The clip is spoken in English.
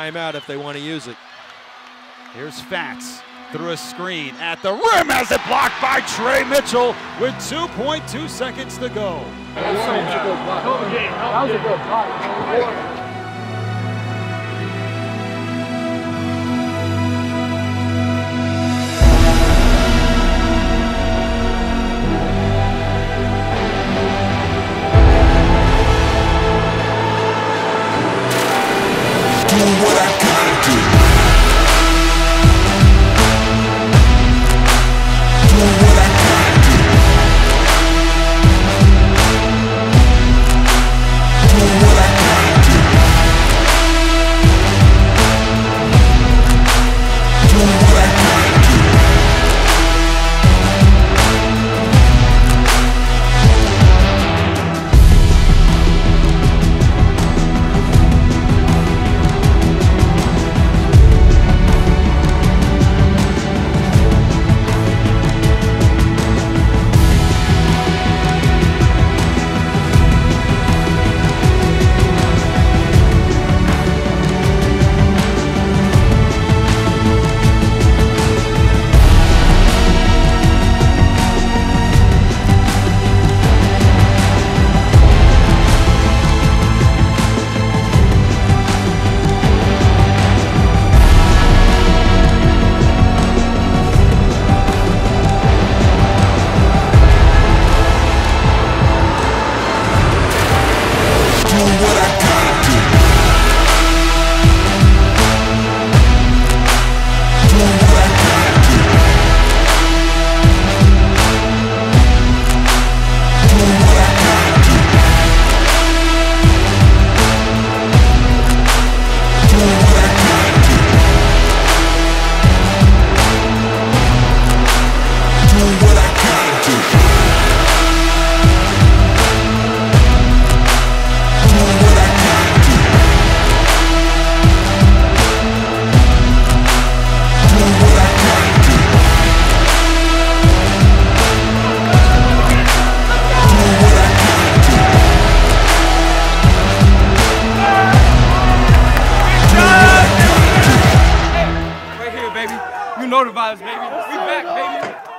timeout if they want to use it. Here's Fatts through a screen at the rim as it blocked by Tre Mitchell with 2.2 seconds to go. That was a good block. That was a good block. Know the Coronavirus, baby. We back, baby.